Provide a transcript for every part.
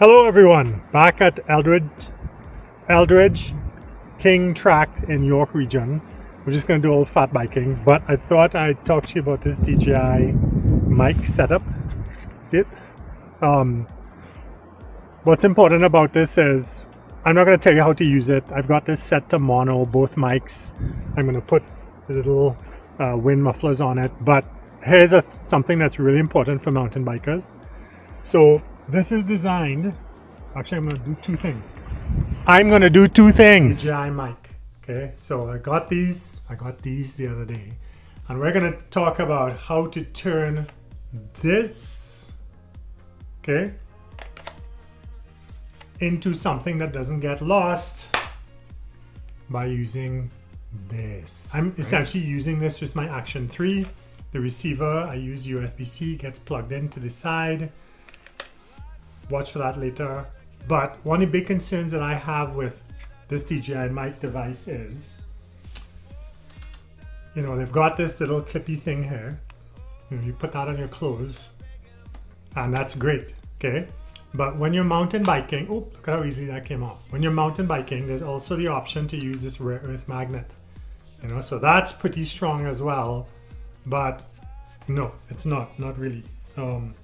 Hello everyone, back at Eldred, Eldred King Tract in York region. We're just going to do a little fat biking, but I thought I'd talk to you about this DJI mic setup. See it? Um, what's important about this is I'm not going to tell you how to use it. I've got this set to mono, both mics. I'm going to put little uh, wind mufflers on it, but here's a, something that's really important for mountain bikers. So this is designed, actually I'm going to do two things. I'm going to do two things. DJI mic. Okay, so I got these, I got these the other day. And we're going to talk about how to turn this, okay, into something that doesn't get lost by using this. I'm essentially using this with my Action 3. The receiver, I use USB-C, gets plugged into the side. Watch for that later. But one of the big concerns that I have with this DJI mic device is, you know, they've got this little clippy thing here. You, know, you put that on your clothes and that's great, okay? But when you're mountain biking, oh, look at how easily that came off. When you're mountain biking, there's also the option to use this rare earth magnet. You know, so that's pretty strong as well. But no, it's not, not really. Um,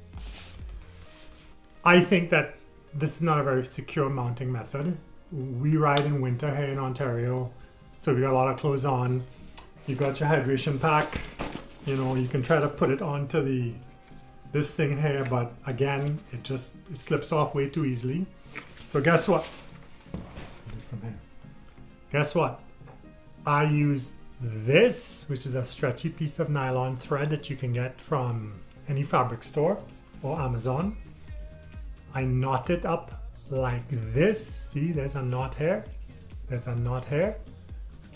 I think that this is not a very secure mounting method. We ride in winter here in Ontario, so we got a lot of clothes on. You got your hydration pack. You know, you can try to put it onto the this thing here, but again, it just it slips off way too easily. So guess what? Guess what? I use this, which is a stretchy piece of nylon thread that you can get from any fabric store or Amazon. I knot it up like this. See, there's a knot here. There's a knot here.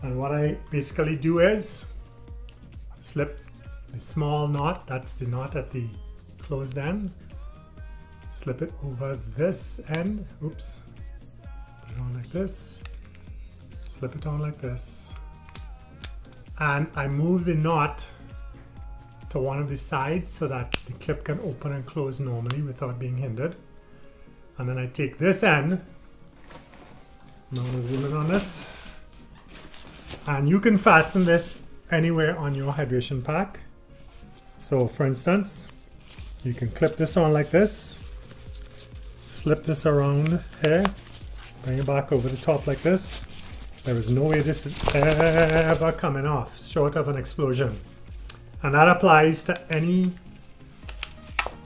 And what I basically do is slip a small knot. That's the knot at the closed end. Slip it over this end. Oops. Put it on like this. Slip it on like this. And I move the knot to one of the sides so that the clip can open and close normally without being hindered. And then I take this end. I'm going to zoom in on this. And you can fasten this anywhere on your hydration pack. So for instance, you can clip this on like this, slip this around here, bring it back over the top like this. There is no way this is ever coming off, short of an explosion. And that applies to any,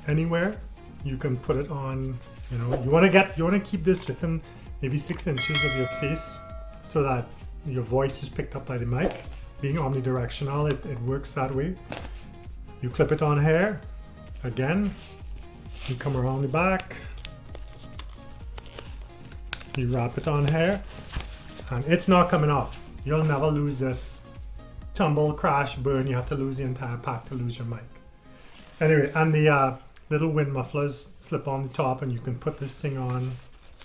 anywhere. You can put it on, you know, you wanna get, you wanna keep this within maybe six inches of your face so that your voice is picked up by the mic. Being omnidirectional, it, it works that way. You clip it on here, again. You come around the back. You wrap it on here and it's not coming off. You'll never lose this. Tumble, crash, burn, you have to lose the entire pack to lose your mic. Anyway, and the uh, little wind mufflers slip on the top and you can put this thing on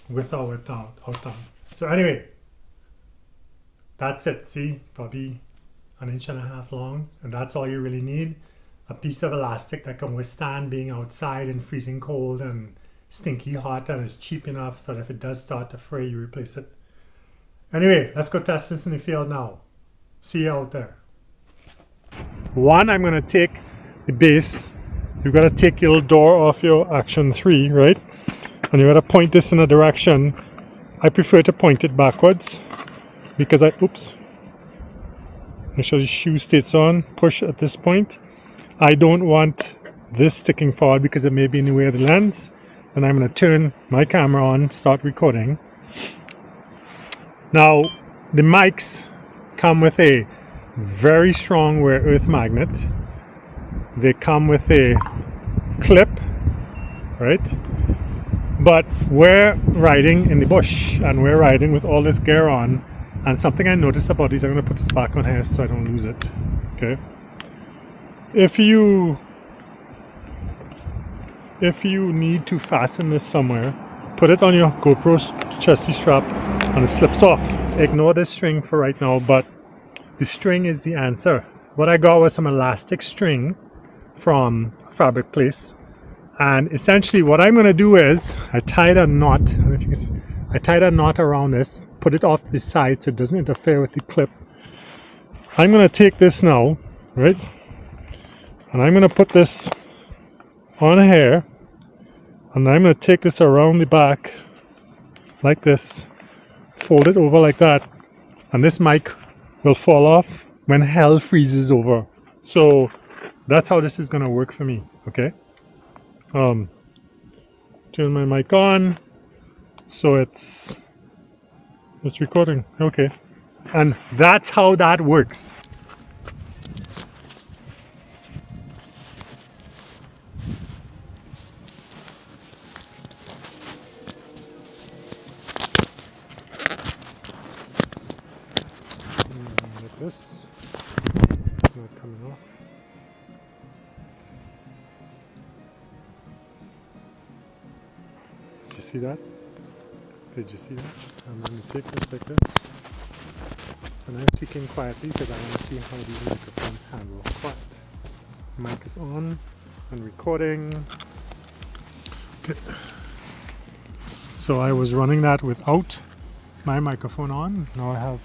with or without. Out So anyway, that's it. See, probably an inch and a half long and that's all you really need a piece of elastic that can withstand being outside in freezing cold and stinky hot and is cheap enough so that if it does start to fray, you replace it. Anyway, let's go test this in the field now. See you out there. One, I'm going to take the base. You've got to take your door off your Action 3, right? And you've got to point this in a direction. I prefer to point it backwards because I, oops, make sure the shoe stays on, push at this point I don't want this sticking forward because it may be in the way of the lens. And I'm going to turn my camera on, start recording. Now, the mics come with a very strong rare earth magnet. They come with a clip, right? But we're riding in the bush and we're riding with all this gear on. And something I noticed about these, I'm going to put this back on here so I don't lose it. Okay if you if you need to fasten this somewhere put it on your GoPro chesty strap and it slips off ignore this string for right now but the string is the answer what I got was some elastic string from Fabric Place And essentially what I'm gonna do is I tied a knot, I see, I tied a knot around this, put it off the side so it doesn't interfere with the clip. I'm gonna take this now, right? And I'm gonna put this on here and I'm gonna take this around the back like this, fold it over like that, and this mic will fall off when hell freezes over. So that's how this is gonna work for me, okay? Um, turn my mic on, so it's it's recording, okay. And that's how that works. this, not coming off. See that? Did you see that? I'm going to take this like this. And I'm speaking quietly because I want to see how these microphones handle quiet. Mic is on and recording. Okay. So I was running that without my microphone on. Now I have.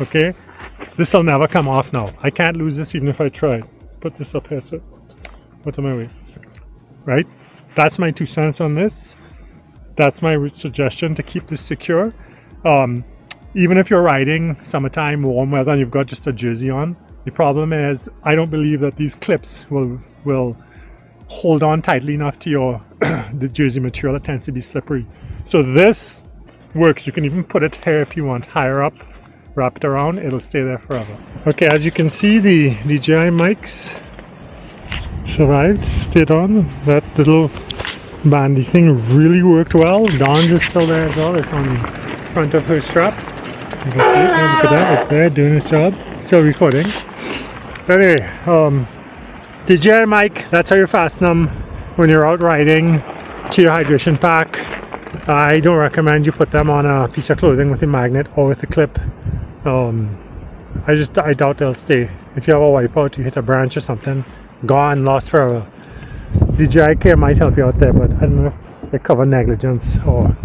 Okay, this will never come off now. I can't lose this even if I try. Put this up here so what am I way? Right? That's my two cents on this. That's my suggestion to keep this secure. Um, even if you're riding summertime warm weather and you've got just a jersey on, the problem is I don't believe that these clips will will hold on tightly enough to your the jersey material. It tends to be slippery. So this works. You can even put it here if you want higher up, wrap it around, it'll stay there forever. Okay, as you can see, the DJI mics survived, stayed on. That little bandy thing really worked well. Dawn's is still there as well. It's on the front of her strap. You can see it. Look at that. It's there doing its job. Still recording. Anyway, um, DJI mic, that's how you fasten them when you're out riding to your hydration pack. I don't recommend you put them on a piece of clothing with a magnet or with a clip. Um, I just I doubt they'll stay. If you have a wipeout, you hit a branch or something, gone, lost forever. DJI care might help you out there, but I don't know if they cover negligence or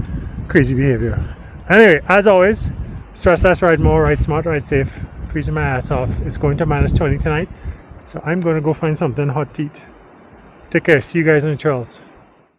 crazy behavior. Anyway, as always, stress less, ride more, ride smart, ride safe. Freezing my ass off. It's going to minus 20 tonight. So I'm going to go find something hot to eat. Take care. See you guys on the trails.